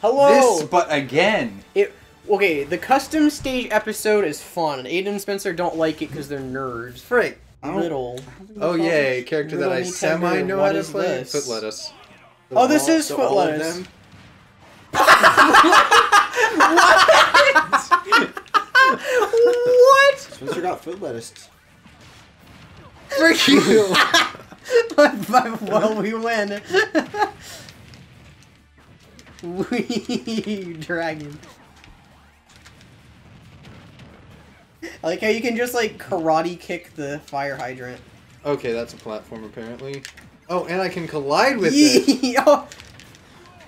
Hello. This, but again. It okay. The custom stage episode is fun. Aiden and Spencer don't like it because they're nerds. Frick. Little. Oh yay, character that I semi know how to play. this? Foot lettuce. Oh, this all- is so foot lettuce. them? what? Spencer got foot lettuce. Frick you! well, we win. We dragon. I like how you can just like karate kick the fire hydrant. okay, that's a platform apparently. Oh, and I can collide with it. Yeah.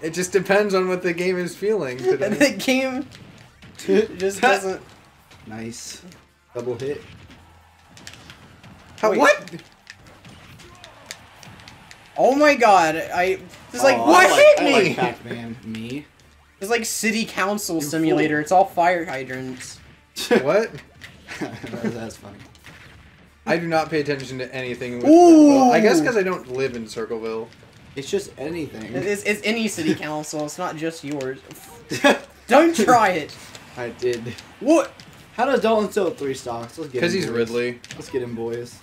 It just depends on what the game is feeling And today. the game just doesn't. Nice. Double hit. How, what? Oh my god! I it's like Oh, what I like, hit I me? like Pac-Man. Me. It's like city council You simulator. fool. It's all fire hydrants. what? That's funny. I do not pay attention to anything. With Ooh. I guess because I don't live in Circleville. It's just anything. It's, it's any city council. It's not just yours. Don't try it. I did. What? How does Dalton still have three stocks? Let's get him. Because he's boys. Ridley. Let's get him, boys.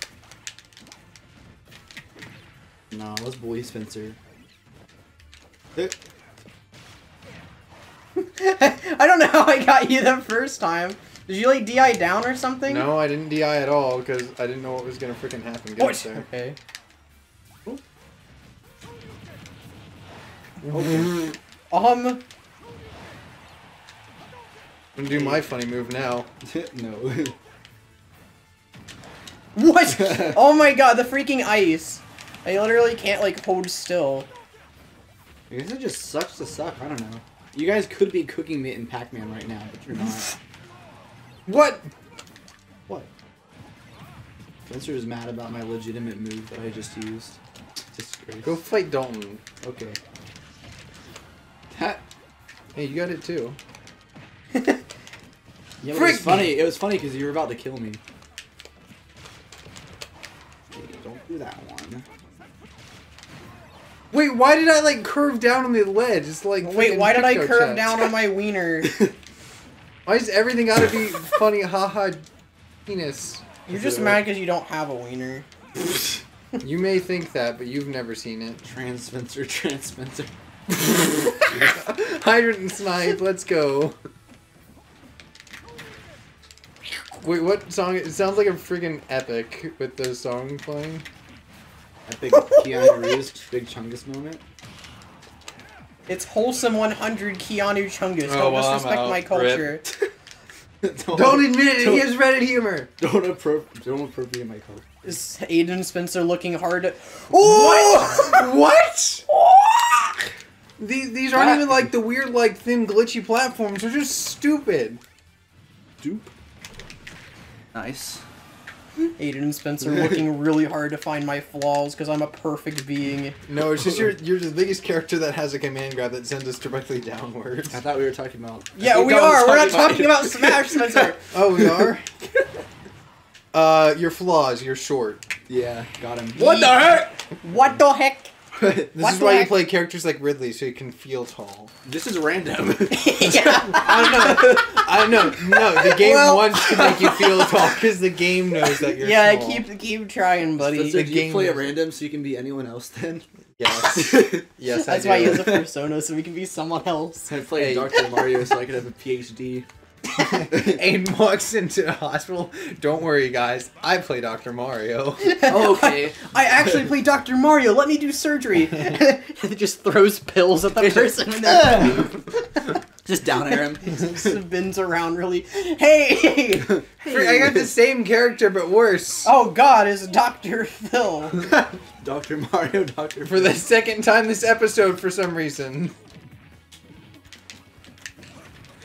No, let's bully Spencer. I don't know how I got you the first time. Did you like DI down or something? No, I didn't DI at all because I didn't know what was gonna freaking happen. Get What? there. Okay. Okay. Um. I'm gonna do my funny move now. no. What? oh my god! The freaking ice. I literally can't like hold still. I guess it just sucks to suck. I don't know. You guys could be cooking meat in Pac-Man right now, but you're not. What? what? Spencer is mad about my legitimate move that I just used. Disgrace. Go fight Dalton. Okay. That. Hey, you got it too. Yeah, it was funny. It was funny because you were about to kill me. Hey, don't do that one. Wait, why did I like curve down on the ledge? It's like Wait, why did I curve Chat. down on my wiener? Why is everything gotta be funny? Haha, penis. You're just mad because you don't have a wiener. You may think that, but you've never seen it. Trans Spencer, Trans Spencer. Hydrant and snipe, let's go. Wait, what song? It sounds like a freaking epic with the song playing. Epic Keanu Reeves Big Chungus moment. It's wholesome 100 Keanu Chungus. Oh, Don't well, disrespect my culture. Don't admit it, he don't- has Reddit humor. Don't, appro- don't appropriate my color. Is Aiden Spencer looking hard? Oh! What? These, these aren't even like the weird, like, thin, glitchy platforms. They're just stupid. Dupe. Nice. Aiden and Spencer looking really hard to find my flaws because I'm a perfect being. No, it's just you're, you're the biggest character that has a command grab that sends us directly downwards. I thought we were talking about. I Yeah, we are. We're not talking you. about Smash, Spencer. Oh, we are? uh, your flaws, you're short. Yeah, got him. What the heck? What the heck? This What is the why you play characters like Ridley, so you can feel tall. This is random. yeah. I don't know. I don't know. No, the game Well- wants to make you feel tall because the game knows that you're Yeah, small. keep keep trying, buddy. Spencer, The do game you play at random so you can be anyone else then? Yes. Yes, That's I why do. he has a persona, so we can be someone else. I play Hey. Dr. Mario so I can have a PhD. Aiden walks into the hospital. Don't worry, guys. I play Dr. Mario. Oh, okay. I actually play Dr. Mario. Let me do surgery. it just throws pills at the person in their Just down air him. spins around really. Hey! I got the same character, but worse. Oh God, it's Dr. Phil. Dr. Mario, Dr. For the second time this episode, for some reason.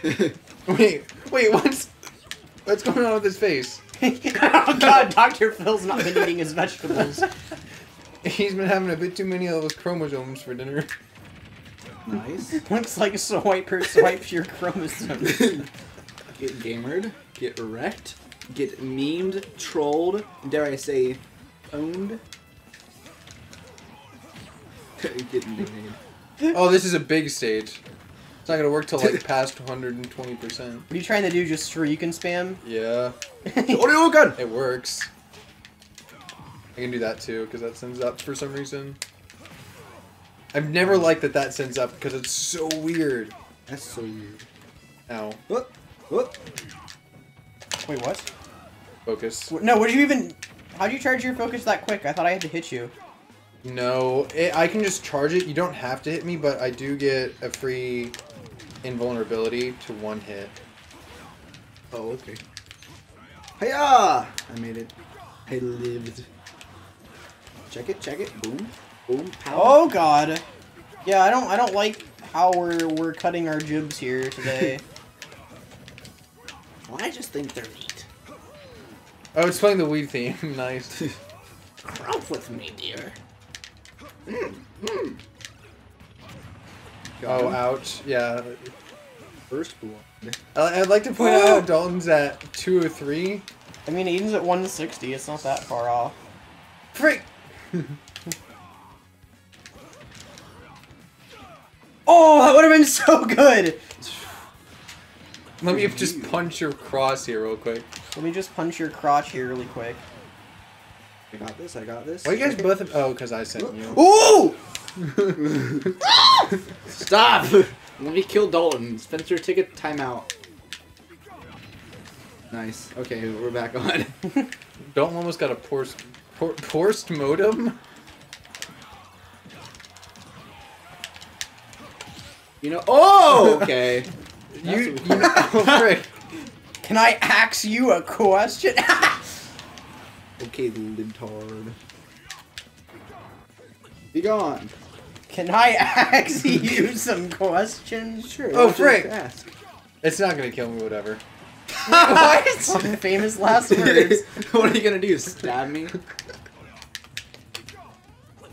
Wait, wait, what's what's going on with his face? oh God, Dr. Phil's not been eating his vegetables. He's been having a bit too many of those chromosomes for dinner. Nice. Looks like a Swiper swipes your chromosomes. Get gamered, get wrecked, get memed, trolled, dare I say, owned. get made. Oh, this is a big stage. It's not gonna work till like past 120 percent. What are you trying to do? Just so you can spam? Yeah, Shoryuken! it works. I can do that too because that sends up for some reason. I've never liked that that sends up because it's so weird. That's so weird. Ow, Whoop, whoop. Wait, what? focus. Wh- No, what did you even? How would you charge your focus that quick? I thought I had to hit you. No, it, I can just charge it. You don't have to hit me, but I do get a free invulnerability to one hit. Oh, okay. Hiya! I made it. I lived. Check it, check it. Boom, boom, pow. Oh God. Yeah, I don't. I don't like how we're we're cutting our jibs here today. Well, I just think they're neat. Oh, it's playing the weed theme. nice. Crump with me, dear. Hmm, hmm. Oh, ouch. Yeah. First one. I- uh, I'd like to point out Dalton's at 203. I mean, Aiden's at 160. It's not that far off. Frick! Oh, that would have been so good. Let me just punch your cross here real quick. Let me just punch your crotch here really quick. I got this, I got this. Why you guys both have... Oh, because I sent you. Ooh! Stop! Let me kill Dalton. Spencer, take a timeout. Nice. Okay, we're back on. Dalton almost got a Porst... Por, Porst modem? You know. Oh, okay. You, you know... Oh, frick. Can I ask you a question? okay, libtard. Be gone. Can I ask you some questions? Sure. Oh, just frick. Ask. It's not gonna kill me, whatever. what? Famous last words. what are you gonna do? Stab me?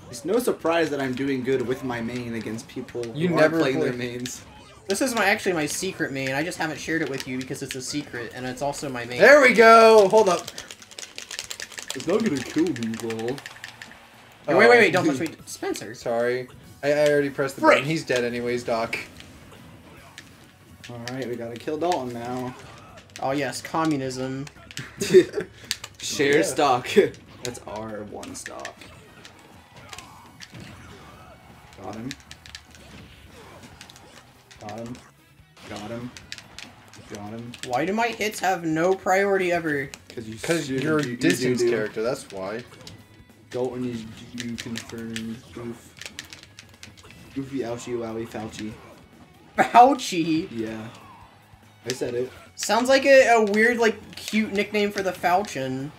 It's no surprise that I'm doing good with my main against people You who never aren't playing their mains. This is my actually my secret main. I just haven't shared it with you because it's a secret, and it's also my main. There we go! Hold up. It's not gonna kill me, bro. Wait, wait, wait, wait! Oh. Don't touch me, Spencer. Sorry. I, I already pressed the button. He's dead anyways, Doc. Alright, we gotta kill Dalton now. Oh yes, communism. Share Yeah. stock. That's our one stock. Got him. Got him. Got him. Got him. Why do my hits have no priority ever? Because you you're a distance character, that's why. Dalton is you confirmed. Oof. Goofy ouchie wowie Fauci. Fauci Yeah. I said it. sounds like a, a weird, like, cute nickname for the Falchion.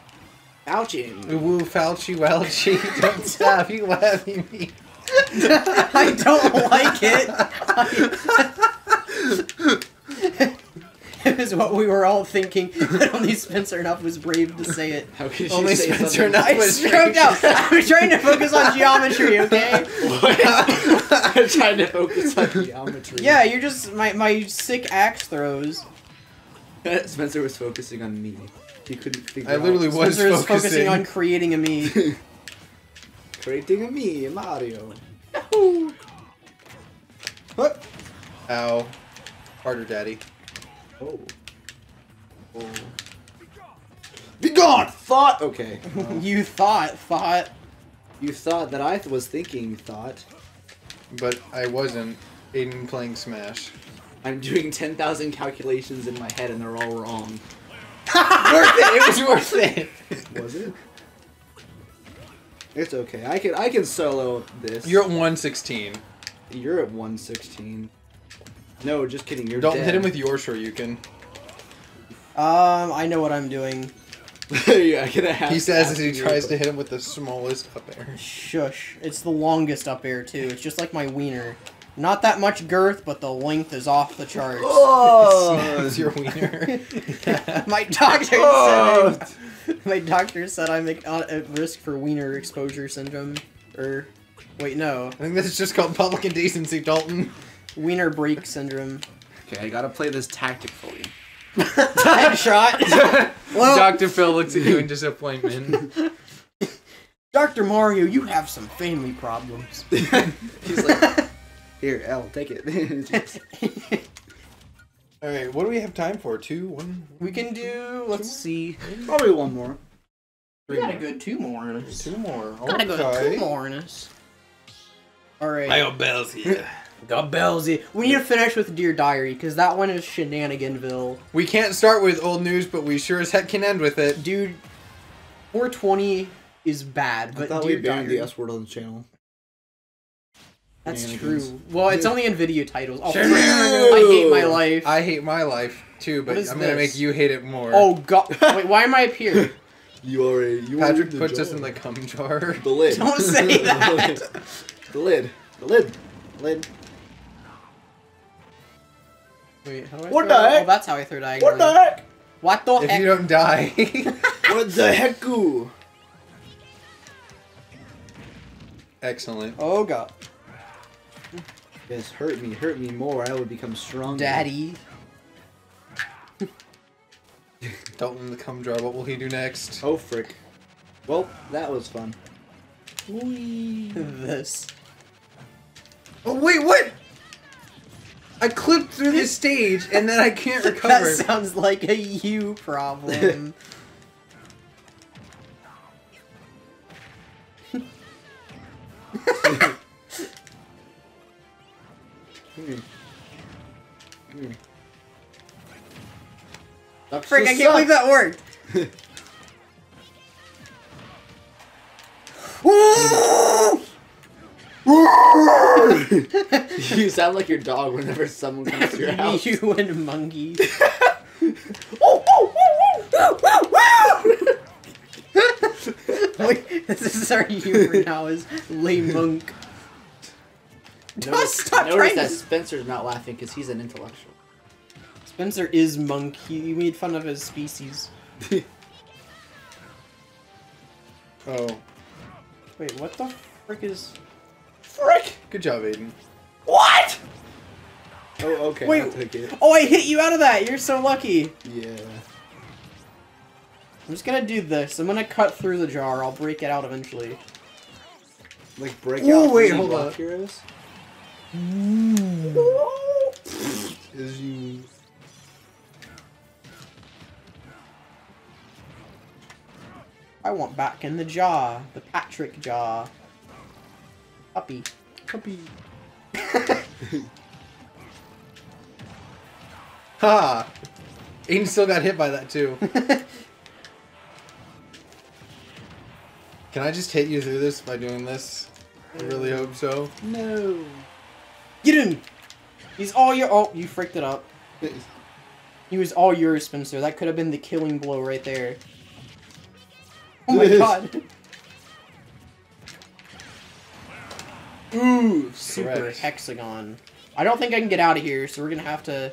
Ouchie. Woo, Fauci, Welchi, don't stop, you laughing me. I don't like it. it was what we were all thinking, but only Spencer enough was brave to say it. How could Only you say Spencer something? enough I was stroked out. I was trying to focus on geometry, okay? What? I'm trying to focus on geometry. Yeah, you're just my my sick axe throws. Spencer was focusing on me. He couldn't figure I literally out. was Spencer is focusing. focusing on creating a me. creating a me, Mario. What? Ow. Harder, daddy. Oh. Oh. Be gone! Thought! Okay. You thought, thought. you thought that I th- was thinking thought. But I wasn't. Aiden playing Smash. I'm doing 10,000 calculations in my head and they're all wrong. worth it! It was worth it! Was it? It's okay. I can I can solo this. You're at 116. You're at 116. No, just kidding. You're Don't dead. hit him with your Shoryuken. Um, I know what I'm doing. yeah, I gonna have He to says as he tries to hit him with the smallest up air. Shush. It's the longest up air too. It's just like my wiener. Not that much girth, but the length is off the charts. Oh! it's your wiener. my doctor Oh! said my doctor said I'm at at risk for wiener exposure syndrome. Or wait, no, I think this is just called public indecency, Dalton. Wiener break syndrome. Okay, I gotta play this tactically. Headshot. well, Dr. Phil looks at you in disappointment. Dr. Mario, you have some family problems. He's like, Here, L, take it. All right, what do we have time for? Two, one, we can do. Let's see. Probably one more. We got a good two more in us. two more. Gotta go Okay. two more in us. All right. got bells here. Got Bellsy. We need to finish with Dear Diary because that one is shenaniganville. we can't start with old news, but we sure as heck can end with it. Dude, 420 is bad, I but thought Dear we banned the S word on the channel. That's true. Well, it's only in video titles. Oh, I hate my life. I hate my life too, but I'm gonna make you hate it more. Oh god. Wait, why am I up here? You are a. You are Patrick the puts jar. us in the cum jar. The lid. Don't say that. the lid. The lid. Lid. Wait, how do I What throw- the oh, heck? Oh, that's how I throw diagonally. What the heck? What the If heck? you don't die. What the heck? Excellent. Oh god. Yes, hurt me, hurt me more. I would become stronger. Daddy. Dalton in the cum jar. What will he do next? Oh frick. Well, that was fun. this. Oh wait, what? I clipped through this stage and then I can't recover. That sounds like a you problem. Hmm. Hmm. Frick, I can't believe that worked. you sound like your dog whenever someone comes to your house. you and monkey. Oh, oh, oh, Wait, this is our humor now is lame monk. Notice, Stop notice trying that to- Spencer's not laughing because he's an intellectual. Spencer is monk. He, he made fun of his species. Oh. Wait, what the frick is? Frick! Good job, Aiden. What? Oh, okay. Wait. It. Oh, I hit you out of that. You're so lucky. Yeah. I'm just gonna do this. I'm gonna cut through the jar. I'll break it out eventually. Like break Ooh, out. wait, hold up. Heroes. Is you. I want back in the jar. The Patrick jar. Puppy. Puppy. Ha! Aiden still got hit by that too. Can I just hit you through this by doing this? I really hope so. No. Get him! He's all your. Oh, you freaked it up. He was all yours, Spencer. That could have been the killing blow right there. Oh my god. Ooh, super Correct. hexagon. I don't think I can get out of here, so we're gonna have to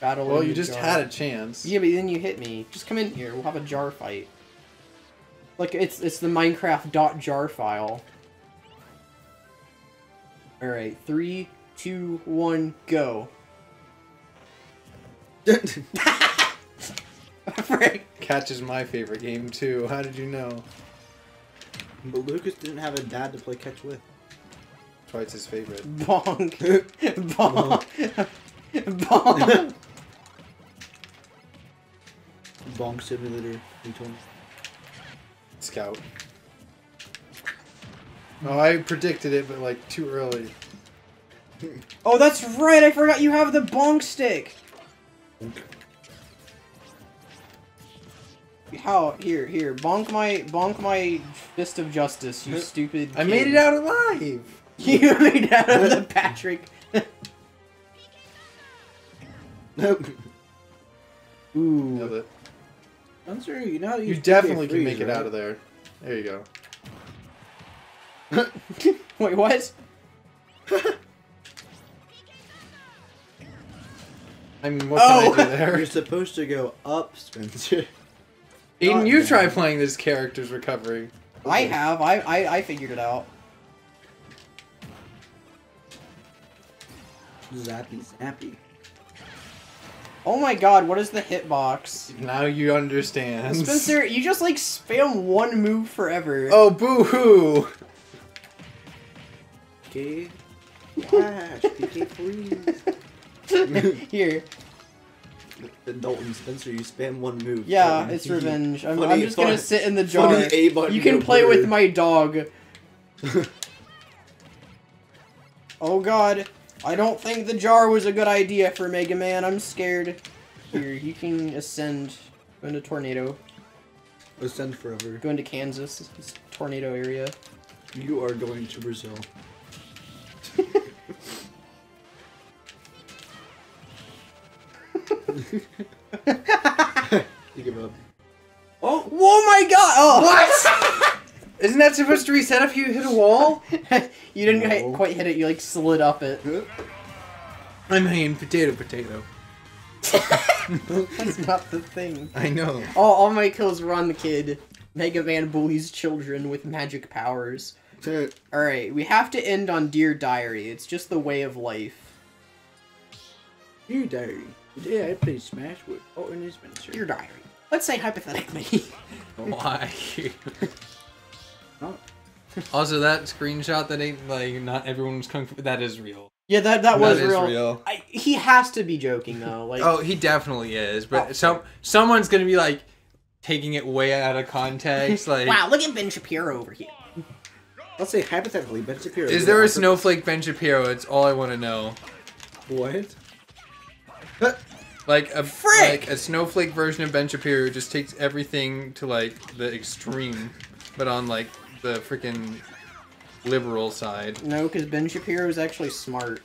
battle. Well, you just jar. had a chance. Yeah, but then you hit me. Just come in here. We'll have a jar fight. Like it's it's the Minecraft dot jar file. All right, three, two, one, go. Catch is my favorite game too. How did you know? But Lucas didn't have a dad to play catch with. That's his favorite. Bonk. Bonk. Bonk. Bonk Simulator. He told me. Scout. Oh, I predicted it, but like too early. Oh, that's right. I forgot you have the bonk stick. How? Here, here. Bonk my, bonk my fist of justice. You stupid. I made it out alive. You made it out of the Patrick. Nailed Ooh. it. I'm sorry, you know how to You definitely 2K can make freeze, it out of there. There you go. Wait, what? I mean, what Oh! can I do oh. there? You're supposed to go up, Spencer. Aiden, you bad. try playing this character's recovery. I have. I, I I figured it out. Zappy, zappy. Oh my god, what is the hitbox? Now you understand. Spencer, you just like spam one move forever. Oh, boo hoo! Okay. Flash, PK freeze. Here. Dalton Spencer, you spam one move. Yeah, Dalton. it's revenge. I'm, Funny- I'm just gonna sit in the jar. button You can play with my dog. oh god. I don't think the jar was a good idea for Mega Man. I'm scared. Here, you can ascend. Go into tornado. Ascend forever. Go into Kansas. Tornado area. You are going to Brazil. You give up. Oh, oh my god! Oh! What? Isn't that supposed to reset if you hit a wall? you didn't No. quite- quite hit it, you like slid up it. I'm mean, potato, potato. That's not the thing. I know. All, all my kills were on the kid. Mega Man bullies children with magic powers. Alright, we have to end on Dear Diary. It's just the way of life. Dear diary. Today I played Smash with Dalton and Spencer. Your Diary. Let's say hypothetically. Why? Oh. also, that screenshot that ain't like not everyone's kung fu. That is real. yeah, that that was is real. real. I, he has to be joking though. Like, Oh, he definitely is. But Oh, some someone's gonna be like taking it way out of context. Like, wow, look at Ben Shapiro over here. Let's say hypothetically, Ben Shapiro. is there a snowflake Ben Shapiro? It's all I want to know. purpose. What? Like a Frick! like a snowflake version of Ben Shapiro just takes everything to like the extreme, but on like the freaking liberal side. No, because Ben Shapiro is actually smart.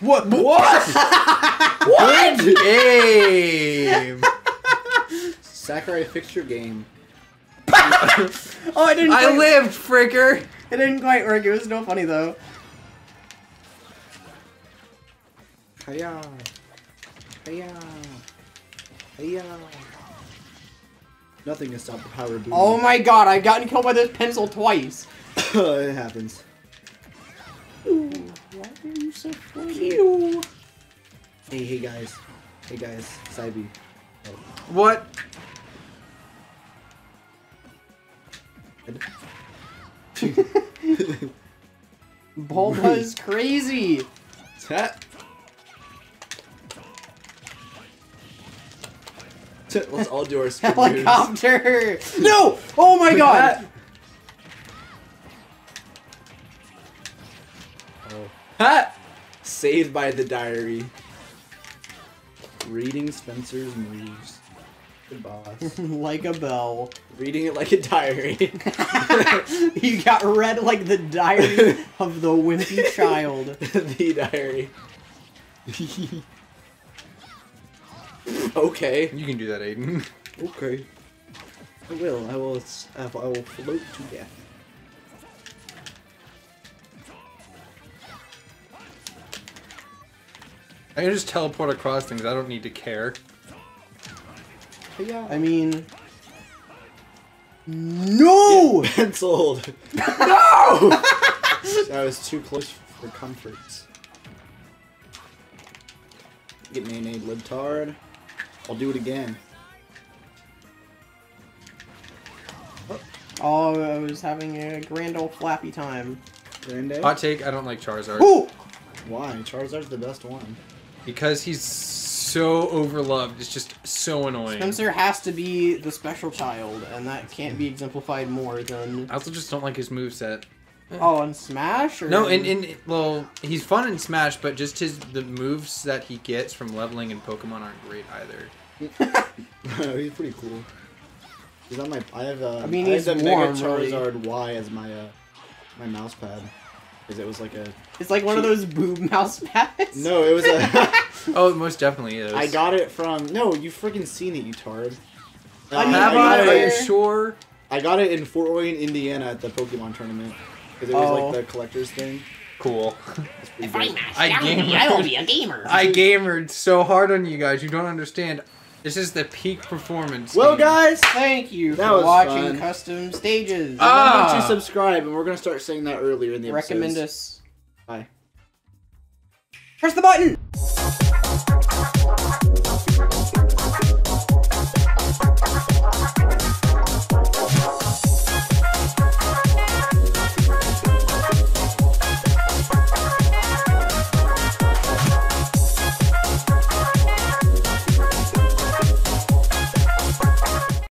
What? What? What? Game. Sakurai fixed your game. Oh, I didn't. I quite- lived, fricker. It didn't quite work. It was no funny though. Hiya. Hiya. Hiya. Nothing can stop the power of Boom. Oh my god, I've gotten killed by this pencil twice. it happens. Why are you so floaty? Hey, hey guys. Hey guys. Saibi. What? Bulba is crazy. Tat. Let's all do our spin moves. Helicopter. No! Oh my god. Oh. Ha! Saved by the diary. Reading Spencer's moves. Good boss. like a bell. Reading it like a diary. you got read like the diary of the wimpy child. the diary. Okay. You can do that, Aiden. Okay. I will. I will. s- I will I will float to death. I can just teleport across things. I don't need to care. Yeah. I mean. No! Penciled. no. I was too close for comforts. Get me an aid libtard. I'll do it again. Oh, I was having a grand old flappy time. Grande. Hot take, I don't like Charizard. Ooh! Why? Charizard's the best one. Because he's so overloved. It's just so annoying. Spencer has to be the special child, and that can't be exemplified more than. I also just don't like his moveset. Oh, and Smash? Or No, in, in well, he's fun in Smash, but just his the moves that he gets from leveling in Pokemon aren't great either. he's pretty cool. He's on my. I have. Uh, I mean, I he's have the warm, Mega really. Charizard Y as my uh, my mouse pad. Because it was like a. It's like one of those boob mouse pads. No, it was a. Oh, it most definitely is. I got it from. No, you freaking seen it, you tard. Uh, I mean, Have got I? Are you sure? I got it in Fort Wayne, Indiana, at the Pokemon tournament. Because it was Oh. like the collector's thing. Cool. If I good. I down I will be a gamer. I gamered so hard on you guys. You don't understand. This is the peak performance. Well, game. guys, Thank you That for watching fun. Custom Stages. Ah. remember to subscribe, and we're gonna start saying that earlier in the Recommend episodes. us. Bye. Press the button!